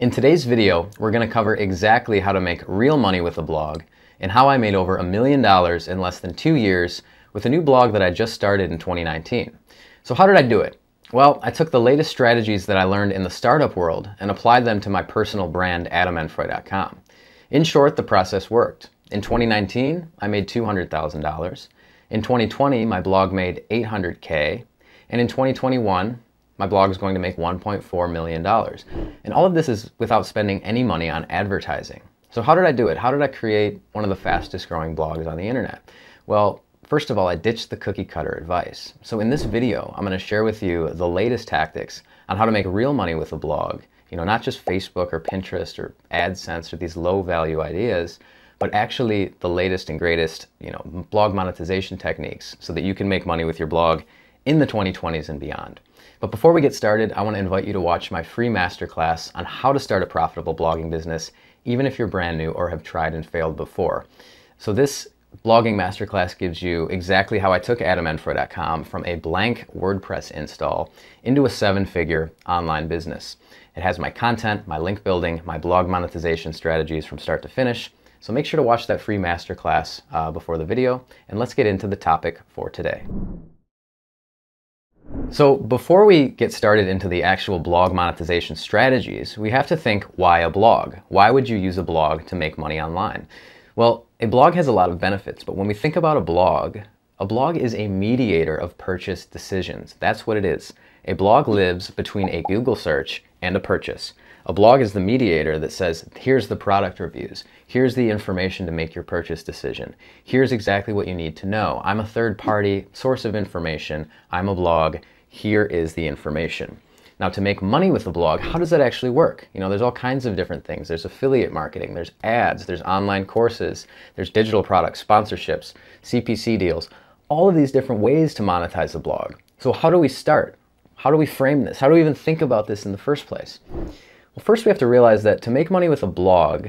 In today's video, we're going to cover exactly how to make real money with a blog and how I made over a million dollars in less than two years with a new blog that I just started in 2019. So how did I do it? Well, I took the latest strategies that I learned in the startup world and applied them to my personal brand, AdamEnfroy.com. In short, the process worked. In 2019, I made $200,000. In 2020, my blog made 800K. And in 2021, my blog is going to make $1.4 million. And all of this is without spending any money on advertising. So how did I do it? How did I create one of the fastest growing blogs on the internet? Well, first of all, I ditched the cookie cutter advice. So in this video, I'm going to share with you the latest tactics on how to make real money with a blog. You know, not just Facebook or Pinterest or AdSense or these low value ideas, but actually the latest and greatest, you know, blog monetization techniques so that you can make money with your blog in the 2020s and beyond. But before we get started, I want to invite you to watch my free masterclass on how to start a profitable blogging business, even if you're brand new or have tried and failed before. So this blogging masterclass gives you exactly how I took AdamEnfroy.com from a blank WordPress install into a seven-figure online business. It has my content, my link building, my blog monetization strategies from start to finish. So make sure to watch that free masterclass uh, before the video, and let's get into the topic for today. So before we get started into the actual blog monetization strategies, we have to think why a blog? Why would you use a blog to make money online? Well, a blog has a lot of benefits, but when we think about a blog, a blog is a mediator of purchase decisions. That's what it is. A blog lives between a Google search and a purchase. A blog is the mediator that says, here's the product reviews. Here's the information to make your purchase decision. Here's exactly what you need to know. I'm a third party source of information. I'm a blog here is the information. Now to make money with a blog, how does that actually work? You know, there's all kinds of different things. There's affiliate marketing, there's ads, there's online courses, there's digital products, sponsorships, CPC deals, all of these different ways to monetize a blog. So how do we start? How do we frame this? How do we even think about this in the first place? First we have to realize that to make money with a blog,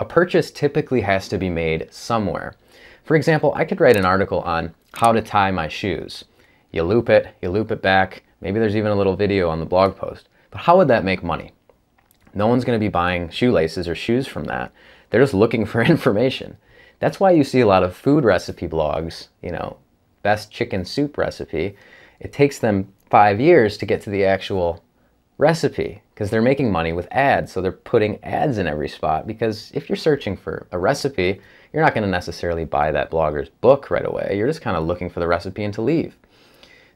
a purchase typically has to be made somewhere. For example, I could write an article on how to tie my shoes. You loop it, you loop it back. Maybe there's even a little video on the blog post. But how would that make money? No one's going to be buying shoelaces or shoes from that. They're just looking for information. That's why you see a lot of food recipe blogs, you know, best chicken soup recipe. It takes them five years to get to the actual recipe because they're making money with ads. So they're putting ads in every spot because if you're searching for a recipe, you're not going to necessarily buy that blogger's book right away. You're just kind of looking for the recipe and to leave.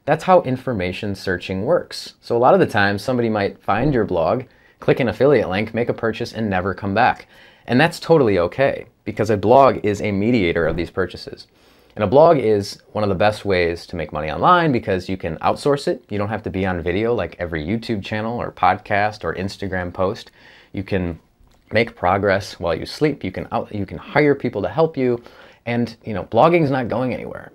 That's how information searching works. So a lot of the time somebody might find your blog, click an affiliate link, make a purchase, and never come back. And that's totally okay because a blog is a mediator of these purchases. And a blog is one of the best ways to make money online because you can outsource it. You don't have to be on video like every YouTube channel or podcast or Instagram post. You can make progress while you sleep. You can out, you can hire people to help you. And you know, blogging is not going anywhere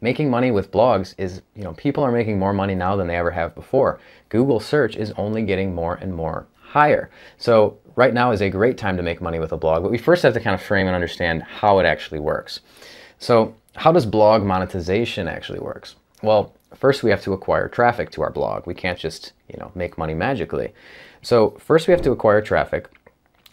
making money with blogs is, you know, people are making more money now than they ever have before. Google search is only getting more and more higher. So right now is a great time to make money with a blog, but we first have to kind of frame and understand how it actually works. So how does blog monetization actually works? Well, first we have to acquire traffic to our blog. We can't just, you know, make money magically. So first we have to acquire traffic.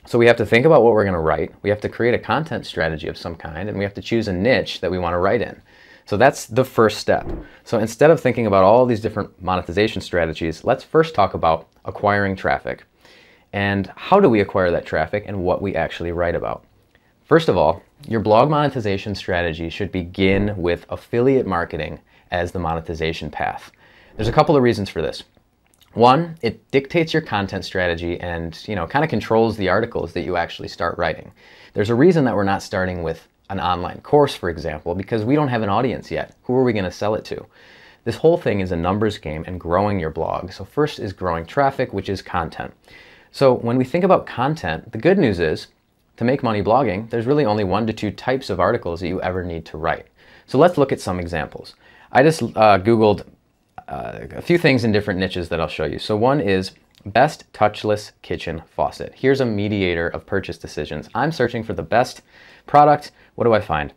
So we have to think about what we're going to write. We have to create a content strategy of some kind, and we have to choose a niche that we want to write in. So that's the first step. So instead of thinking about all these different monetization strategies, let's first talk about acquiring traffic and how do we acquire that traffic and what we actually write about. First of all, your blog monetization strategy should begin with affiliate marketing as the monetization path. There's a couple of reasons for this. One, it dictates your content strategy and, you know, kind of controls the articles that you actually start writing. There's a reason that we're not starting with an online course, for example, because we don't have an audience yet. Who are we going to sell it to? This whole thing is a numbers game and growing your blog. So first is growing traffic, which is content. So when we think about content, the good news is to make money blogging, there's really only one to two types of articles that you ever need to write. So let's look at some examples. I just uh, Googled uh, a few things in different niches that I'll show you. So one is best touchless kitchen faucet. Here's a mediator of purchase decisions. I'm searching for the best product what do I find?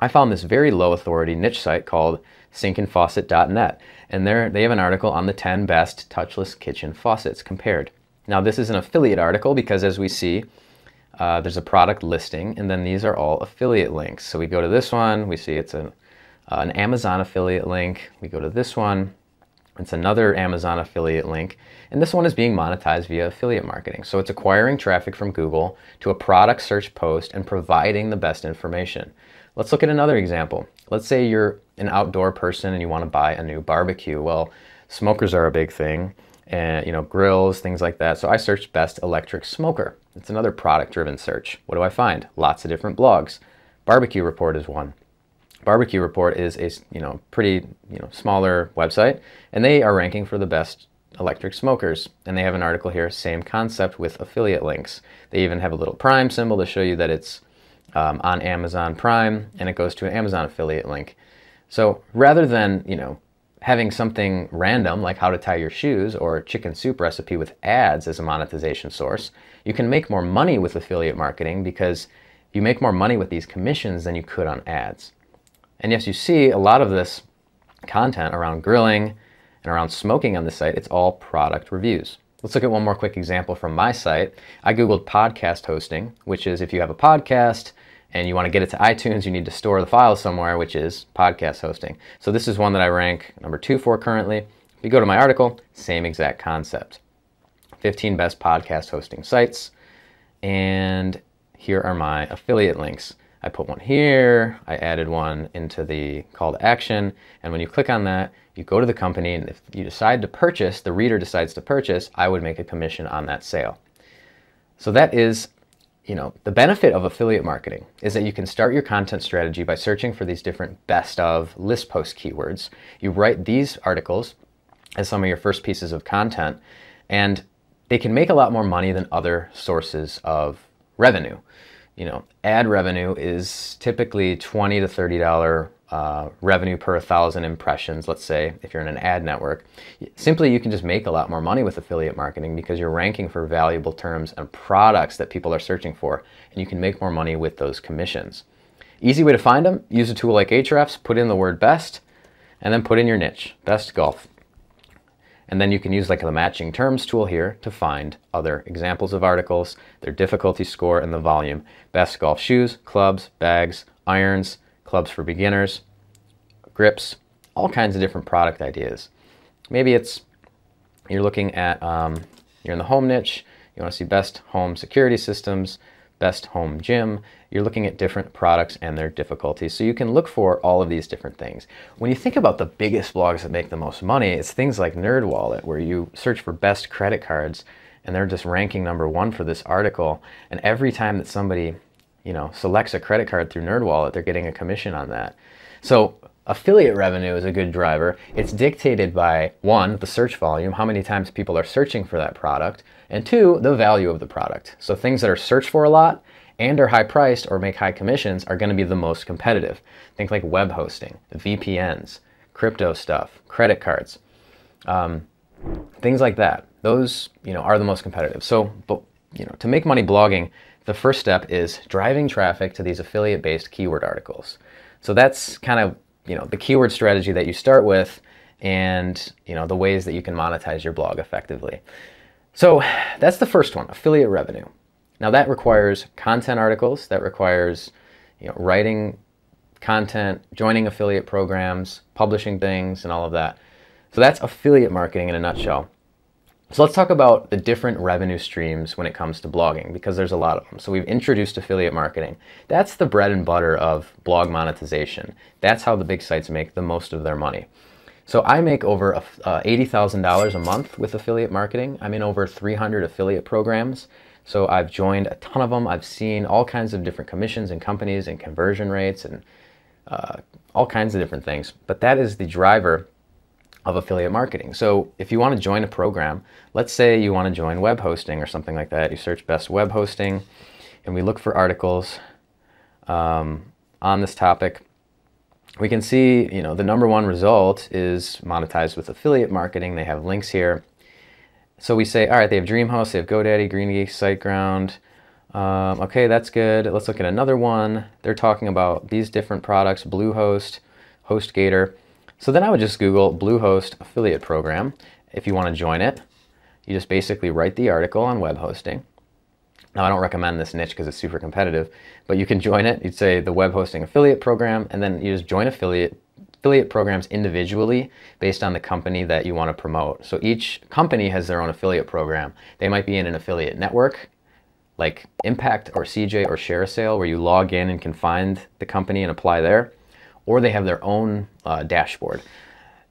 I found this very low authority niche site called sinkandfaucet.net, and there they have an article on the 10 best touchless kitchen faucets compared. Now this is an affiliate article because as we see, uh, there's a product listing and then these are all affiliate links. So we go to this one, we see it's an, uh, an Amazon affiliate link. We go to this one, it's another Amazon affiliate link. And this one is being monetized via affiliate marketing. So it's acquiring traffic from Google to a product search post and providing the best information. Let's look at another example. Let's say you're an outdoor person and you want to buy a new barbecue. Well, smokers are a big thing and you know grills things like that so i searched best electric smoker it's another product driven search. What do i find? Lots of different blogs. Barbecue report is one. Barbecue report is a you know pretty you know smaller website and they are ranking for the best electric smokers. And they have an article here same concept with affiliate links. They even have a little prime symbol to show you that it's um, on amazon prime and it goes to an amazon affiliate link. So rather than you know having something random like how to tie your shoes or chicken soup recipe with ads as a monetization source, you can make more money with affiliate marketing because you make more money with these commissions than you could on ads. And yes, you see a lot of this content around grilling and around smoking on the site, it's all product reviews. Let's look at one more quick example from my site. I Googled podcast hosting, which is if you have a podcast, and you want to get it to iTunes, you need to store the file somewhere, which is podcast hosting. So this is one that I rank number two for currently. If you go to my article, same exact concept. 15 best podcast hosting sites. And here are my affiliate links. I put one here, I added one into the call to action, and when you click on that, you go to the company, and if you decide to purchase, the reader decides to purchase, I would make a commission on that sale. So that is you know, the benefit of affiliate marketing is that you can start your content strategy by searching for these different best of list post keywords. You write these articles as some of your first pieces of content, and they can make a lot more money than other sources of revenue. You know, ad revenue is typically 20 to 30 dollar uh, revenue per 1,000 impressions, let's say, if you're in an ad network, simply you can just make a lot more money with affiliate marketing because you're ranking for valuable terms and products that people are searching for, and you can make more money with those commissions. Easy way to find them, use a tool like Ahrefs, put in the word best, and then put in your niche, best golf. And then you can use like the matching terms tool here to find other examples of articles, their difficulty score, and the volume. Best golf shoes, clubs, bags, irons, clubs for beginners, grips, all kinds of different product ideas. Maybe it's you're looking at, um, you're in the home niche, you want to see best home security systems, best home gym. You're looking at different products and their difficulties. So you can look for all of these different things. When you think about the biggest blogs that make the most money, it's things like NerdWallet, where you search for best credit cards and they're just ranking number one for this article. And every time that somebody you know, selects a credit card through NerdWallet, they're getting a commission on that. So affiliate revenue is a good driver. It's dictated by one, the search volume, how many times people are searching for that product, and two, the value of the product. So things that are searched for a lot and are high priced or make high commissions are going to be the most competitive. Think like web hosting, VPNs, crypto stuff, credit cards, um, things like that. Those you know are the most competitive. So, but you know, to make money blogging, the first step is driving traffic to these affiliate-based keyword articles. So that's kind of you know the keyword strategy that you start with and you know the ways that you can monetize your blog effectively. So that's the first one, affiliate revenue. Now that requires content articles, that requires you know writing content, joining affiliate programs, publishing things and all of that. So that's affiliate marketing in a nutshell. So let's talk about the different revenue streams when it comes to blogging because there's a lot of them. So we've introduced affiliate marketing. That's the bread and butter of blog monetization. That's how the big sites make the most of their money. So I make over uh, $80,000 a month with affiliate marketing. I'm in over 300 affiliate programs. So I've joined a ton of them. I've seen all kinds of different commissions and companies and conversion rates and uh, all kinds of different things. But that is the driver of affiliate marketing. So if you want to join a program, let's say you want to join web hosting or something like that, you search best web hosting and we look for articles um, on this topic. We can see, you know, the number one result is monetized with affiliate marketing. They have links here. So we say, all right, they have DreamHost, they have GoDaddy, GreenGeek, SiteGround. Um, okay, that's good. Let's look at another one. They're talking about these different products, Bluehost, HostGator. So then I would just Google Bluehost affiliate program if you want to join it. You just basically write the article on web hosting. Now, I don't recommend this niche because it's super competitive, but you can join it. You'd say the web hosting affiliate program, and then you just join affiliate affiliate programs individually based on the company that you want to promote. So each company has their own affiliate program. They might be in an affiliate network like Impact or CJ or ShareASale where you log in and can find the company and apply there, or they have their own uh, dashboard.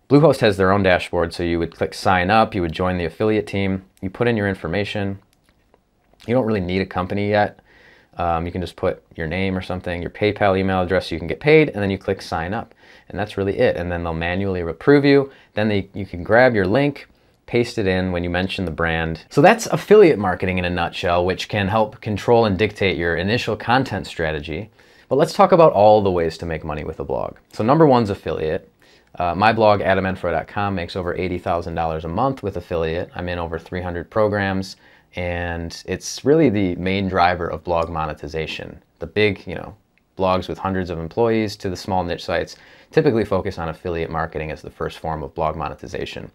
Bluehost has their own dashboard, so you would click sign up, you would join the affiliate team, you put in your information. You don't really need a company yet. Um, you can just put your name or something, your PayPal email address so you can get paid, and then you click sign up. And that's really it. And then they'll manually approve you. Then they, you can grab your link, paste it in when you mention the brand. So that's affiliate marketing in a nutshell, which can help control and dictate your initial content strategy. But let's talk about all the ways to make money with a blog. So number one's affiliate. Uh, my blog, adamenfroy.com, makes over $80,000 a month with affiliate. I'm in over 300 programs and it's really the main driver of blog monetization. The big, you know, blogs with hundreds of employees to the small niche sites typically focus on affiliate marketing as the first form of blog monetization.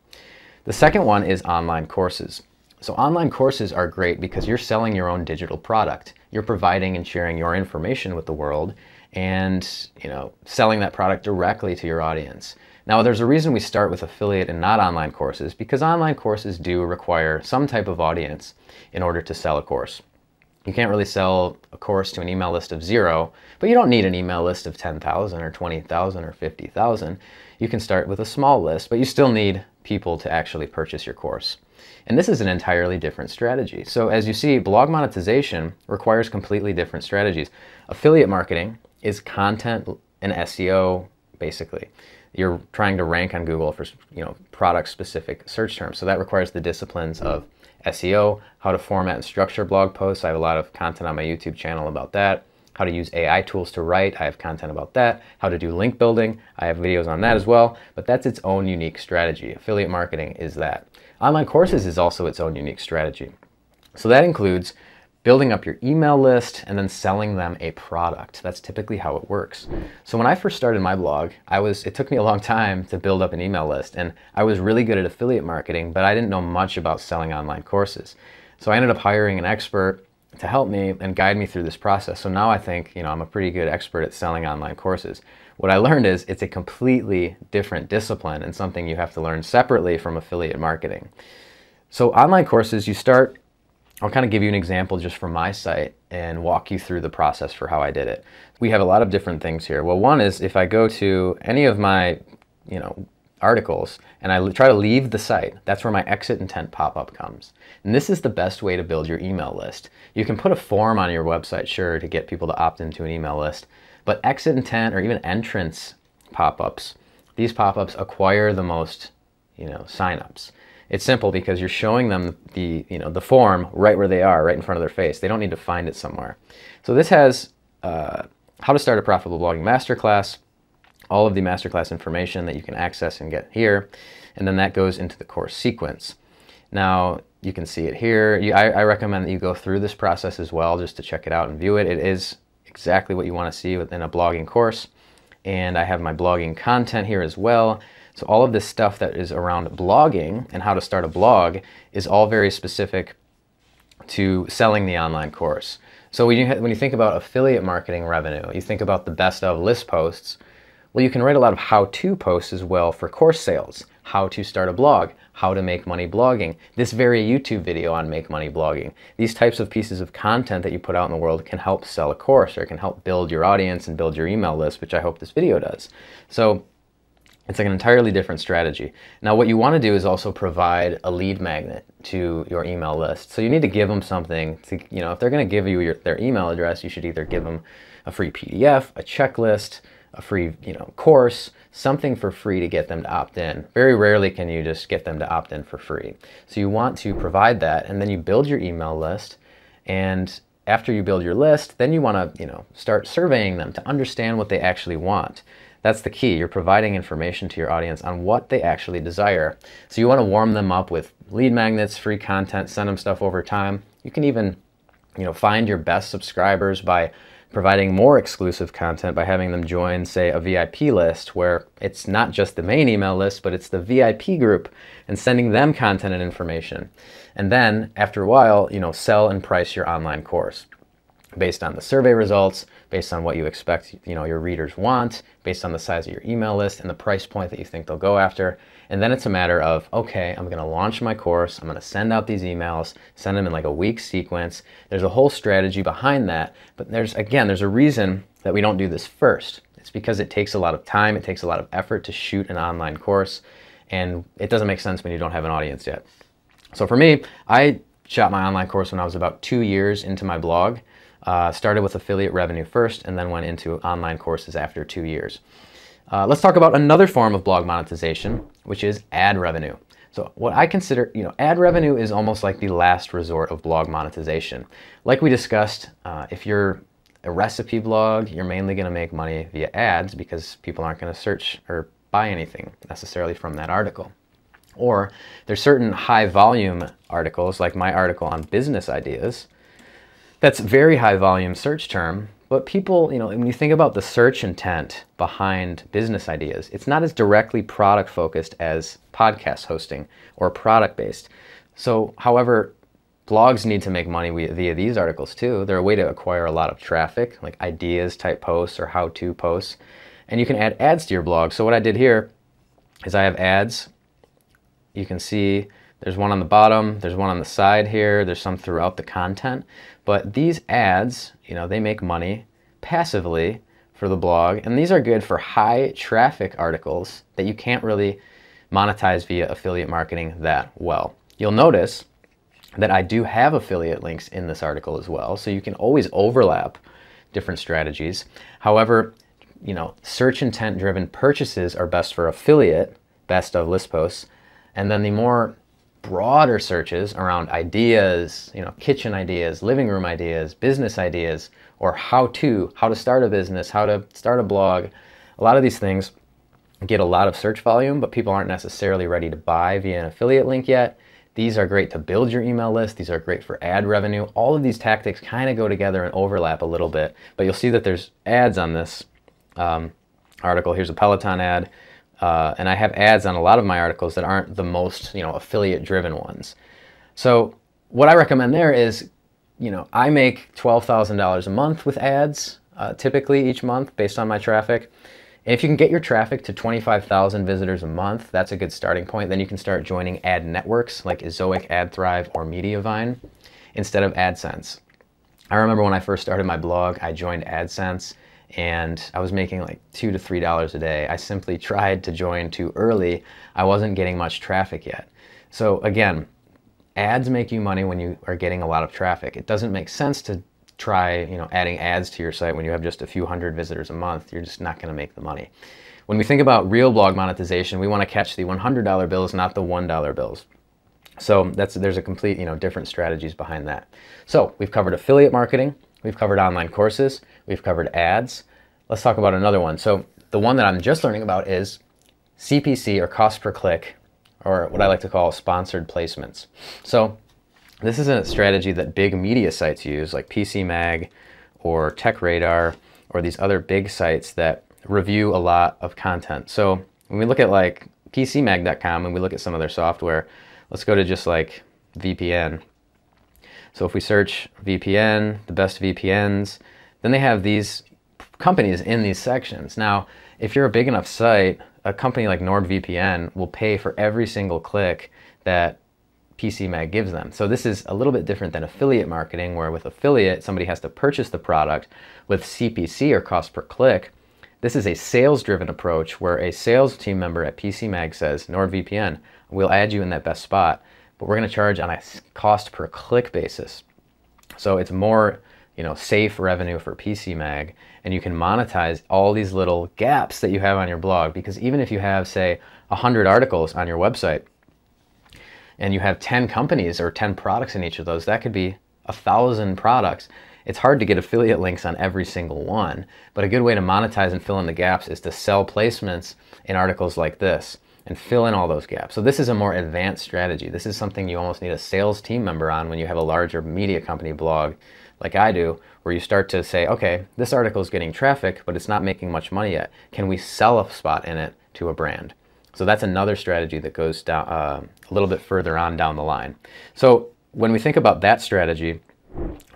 The second one is online courses. So online courses are great because you're selling your own digital product. You're providing and sharing your information with the world and, you know, selling that product directly to your audience. Now, there's a reason we start with affiliate and not online courses because online courses do require some type of audience in order to sell a course. You can't really sell a course to an email list of zero, but you don't need an email list of 10,000 or 20,000 or 50,000. You can start with a small list, but you still need people to actually purchase your course. And this is an entirely different strategy. So as you see, blog monetization requires completely different strategies. Affiliate marketing is content and SEO, basically you're trying to rank on Google for you know product specific search terms. So that requires the disciplines of SEO, how to format and structure blog posts. I have a lot of content on my YouTube channel about that. How to use AI tools to write. I have content about that. How to do link building. I have videos on that as well. But that's its own unique strategy. Affiliate marketing is that. Online courses is also its own unique strategy. So that includes building up your email list and then selling them a product. That's typically how it works. So when I first started my blog, I was it took me a long time to build up an email list and I was really good at affiliate marketing, but I didn't know much about selling online courses. So I ended up hiring an expert to help me and guide me through this process. So now I think, you know, I'm a pretty good expert at selling online courses. What I learned is it's a completely different discipline and something you have to learn separately from affiliate marketing. So online courses, you start I'll kind of give you an example just from my site and walk you through the process for how I did it. We have a lot of different things here. Well, one is if I go to any of my, you know, articles and I try to leave the site, that's where my exit intent pop-up comes. And this is the best way to build your email list. You can put a form on your website, sure, to get people to opt into an email list, but exit intent or even entrance pop-ups, these pop-ups acquire the most, you know, signups. It's simple because you're showing them the, you know, the form right where they are, right in front of their face. They don't need to find it somewhere. So this has uh, how to start a profitable blogging masterclass, all of the masterclass information that you can access and get here, and then that goes into the course sequence. Now, you can see it here. You, I, I, recommend that you go through this process as well just to check it out and view it. It is exactly what you want to see within a blogging course. And I have my blogging content here as well. So all of this stuff that is around blogging and how to start a blog is all very specific to selling the online course. So when you, when you think about affiliate marketing revenue, you think about the best of list posts, well, you can write a lot of how-to posts as well for course sales, how to start a blog, how to make money blogging, this very YouTube video on make money blogging. These types of pieces of content that you put out in the world can help sell a course or can help build your audience and build your email list, which I hope this video does. So it's like an entirely different strategy. Now what you want to do is also provide a lead magnet to your email list. So you need to give them something to, you know, if they're going to give you your, their email address, you should either give them a free PDF, a checklist, a free, you know, course, something for free to get them to opt in. Very rarely can you just get them to opt in for free. So you want to provide that and then you build your email list and after you build your list, then you want to, you know, start surveying them to understand what they actually want. That's the key. You're providing information to your audience on what they actually desire. So you want to warm them up with lead magnets, free content, send them stuff over time. You can even, you know, find your best subscribers by providing more exclusive content by having them join, say, a VIP list where it's not just the main email list, but it's the VIP group and sending them content and information. And then after a while, you know, sell and price your online course based on the survey results, based on what you expect, you know, your readers want, based on the size of your email list and the price point that you think they'll go after. And then it's a matter of, okay, I'm going to launch my course. I'm going to send out these emails, send them in like a week sequence. There's a whole strategy behind that. But there's, again, there's a reason that we don't do this first. It's because it takes a lot of time. It takes a lot of effort to shoot an online course. And it doesn't make sense when you don't have an audience yet. So for me, I shot my online course when I was about two years into my blog. Uh, started with affiliate revenue first and then went into online courses after two years. Uh, let's talk about another form of blog monetization, which is ad revenue. So what I consider, you know, ad revenue is almost like the last resort of blog monetization. Like we discussed, uh, if you're a recipe blog, you're mainly going to make money via ads because people aren't going to search or buy anything necessarily from that article. Or there's certain high volume articles, like my article on business ideas, that's very high volume search term, but people, you know, when you think about the search intent behind business ideas, it's not as directly product focused as podcast hosting or product based. So, however, blogs need to make money via these articles too. They're a way to acquire a lot of traffic, like ideas type posts or how to posts. And you can add ads to your blog. So, what I did here is I have ads. You can see there's one on the bottom, there's one on the side here, there's some throughout the content. But these ads, you know, they make money passively for the blog, and these are good for high traffic articles that you can't really monetize via affiliate marketing that well. You'll notice that I do have affiliate links in this article as well, so you can always overlap different strategies. However, you know, search intent driven purchases are best for affiliate, best of list posts, and then the more broader searches around ideas, you know, kitchen ideas, living room ideas, business ideas, or how to, how to start a business, how to start a blog. A lot of these things get a lot of search volume, but people aren't necessarily ready to buy via an affiliate link yet. These are great to build your email list. These are great for ad revenue. All of these tactics kind of go together and overlap a little bit, but you'll see that there's ads on this um, article. Here's a Peloton ad. Uh, and I have ads on a lot of my articles that aren't the most, you know, affiliate driven ones. So what I recommend there is, you know, I make $12,000 a month with ads, uh, typically each month based on my traffic. And if you can get your traffic to 25,000 visitors a month, that's a good starting point. Then you can start joining ad networks like Ezoic, AdThrive, or Mediavine instead of AdSense. I remember when I first started my blog, I joined AdSense and I was making like two to three dollars a day. I simply tried to join too early. I wasn't getting much traffic yet. So again, ads make you money when you are getting a lot of traffic. It doesn't make sense to try, you know, adding ads to your site when you have just a few hundred visitors a month. You're just not going to make the money. When we think about real blog monetization, we want to catch the $100 bills, not the $1 bills. So that's there's a complete, you know, different strategies behind that. So we've covered affiliate marketing, We've covered online courses. We've covered ads. Let's talk about another one. So the one that I'm just learning about is CPC or cost per click, or what I like to call sponsored placements. So this is a strategy that big media sites use, like PCMag or TechRadar, or these other big sites that review a lot of content. So when we look at like PCMag.com and we look at some of their software, let's go to just like VPN. So if we search VPN, the best VPNs, then they have these companies in these sections. Now, if you're a big enough site, a company like NordVPN will pay for every single click that PCMag gives them. So this is a little bit different than affiliate marketing, where with affiliate, somebody has to purchase the product. With CPC or cost per click, this is a sales-driven approach where a sales team member at PCMag says, NordVPN, we'll add you in that best spot but we're going to charge on a cost per click basis. So it's more, you know, safe revenue for PCMag, and you can monetize all these little gaps that you have on your blog. Because even if you have, say, 100 articles on your website, and you have 10 companies or 10 products in each of those, that could be a thousand products. It's hard to get affiliate links on every single one, but a good way to monetize and fill in the gaps is to sell placements in articles like this and fill in all those gaps. So this is a more advanced strategy. This is something you almost need a sales team member on when you have a larger media company blog like I do, where you start to say, okay, this article is getting traffic, but it's not making much money yet. Can we sell a spot in it to a brand? So that's another strategy that goes down uh, a little bit further on down the line. So when we think about that strategy,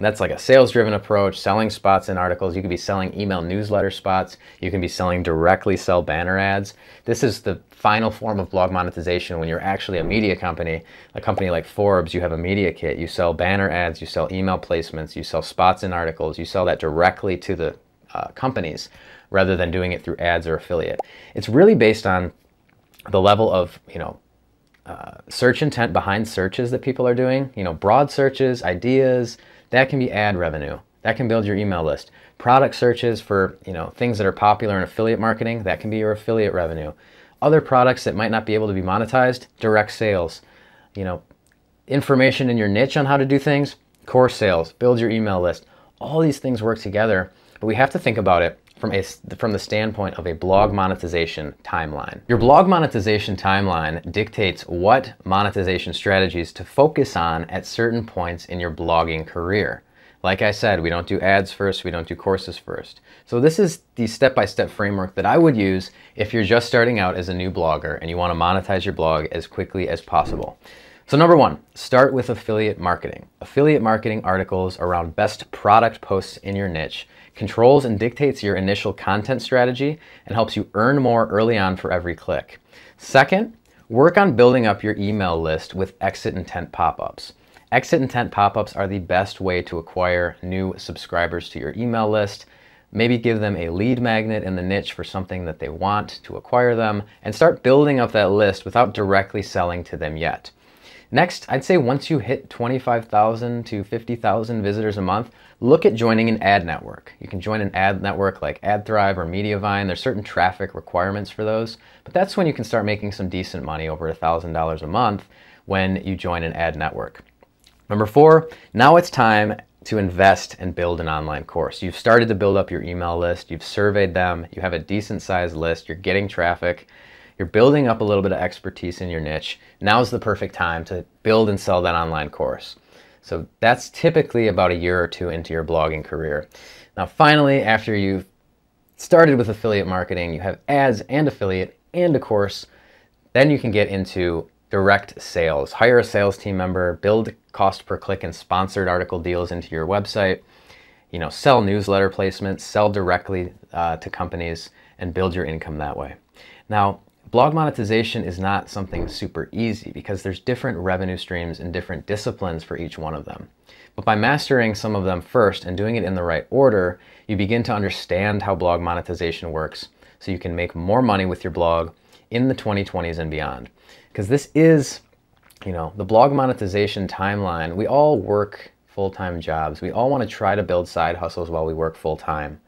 that's like a sales driven approach, selling spots in articles. You could be selling email newsletter spots. You can be selling directly sell banner ads. This is the final form of blog monetization when you're actually a media company. A company like Forbes, you have a media kit. You sell banner ads, you sell email placements, you sell spots in articles. You sell that directly to the uh, companies rather than doing it through ads or affiliate. It's really based on the level of, you know, uh, search intent behind searches that people are doing, you know, broad searches, ideas, that can be ad revenue. That can build your email list. Product searches for, you know, things that are popular in affiliate marketing, that can be your affiliate revenue. Other products that might not be able to be monetized, direct sales. You know, information in your niche on how to do things, course sales, build your email list. All these things work together, but we have to think about it from, a, from the standpoint of a blog monetization timeline. Your blog monetization timeline dictates what monetization strategies to focus on at certain points in your blogging career. Like I said, we don't do ads first, we don't do courses first. So this is the step-by-step -step framework that I would use if you're just starting out as a new blogger and you want to monetize your blog as quickly as possible. So number one, start with affiliate marketing. Affiliate marketing articles around best product posts in your niche controls and dictates your initial content strategy and helps you earn more early on for every click. Second, work on building up your email list with exit intent pop-ups. Exit intent pop-ups are the best way to acquire new subscribers to your email list. Maybe give them a lead magnet in the niche for something that they want to acquire them and start building up that list without directly selling to them yet. Next, I'd say once you hit 25,000 to 50,000 visitors a month, look at joining an ad network. You can join an ad network like AdThrive or Mediavine. There's certain traffic requirements for those, but that's when you can start making some decent money over $1,000 a month when you join an ad network. Number four, now it's time to invest and build an online course. You've started to build up your email list, you've surveyed them, you have a decent sized list, you're getting traffic. You're building up a little bit of expertise in your niche. Now's the perfect time to build and sell that online course. So that's typically about a year or two into your blogging career. Now, finally, after you've started with affiliate marketing, you have ads and affiliate and a course, then you can get into direct sales. Hire a sales team member, build cost per click and sponsored article deals into your website, you know, sell newsletter placements, sell directly uh, to companies, and build your income that way. Now, Blog monetization is not something super easy because there's different revenue streams and different disciplines for each one of them. But by mastering some of them first and doing it in the right order, you begin to understand how blog monetization works so you can make more money with your blog in the 2020s and beyond. Because this is, you know, the blog monetization timeline. We all work full-time jobs. We all want to try to build side hustles while we work full-time.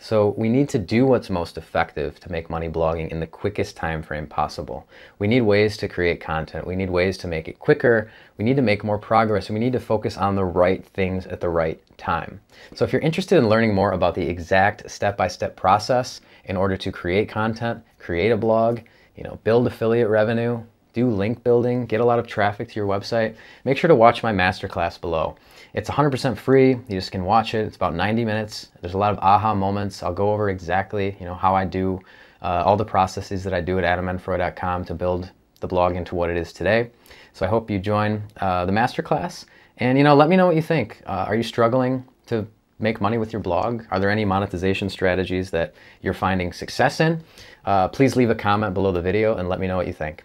So we need to do what's most effective to make money blogging in the quickest time frame possible. We need ways to create content. We need ways to make it quicker. We need to make more progress. We need to focus on the right things at the right time. So if you're interested in learning more about the exact step-by-step -step process in order to create content, create a blog, you know, build affiliate revenue, do link building, get a lot of traffic to your website, make sure to watch my masterclass below. It's 100% free. You just can watch it. It's about 90 minutes. There's a lot of aha moments. I'll go over exactly, you know, how I do uh, all the processes that I do at adamenfroy.com to build the blog into what it is today. So I hope you join uh, the masterclass. And, you know, let me know what you think. Uh, are you struggling to make money with your blog? Are there any monetization strategies that you're finding success in? Uh, please leave a comment below the video and let me know what you think.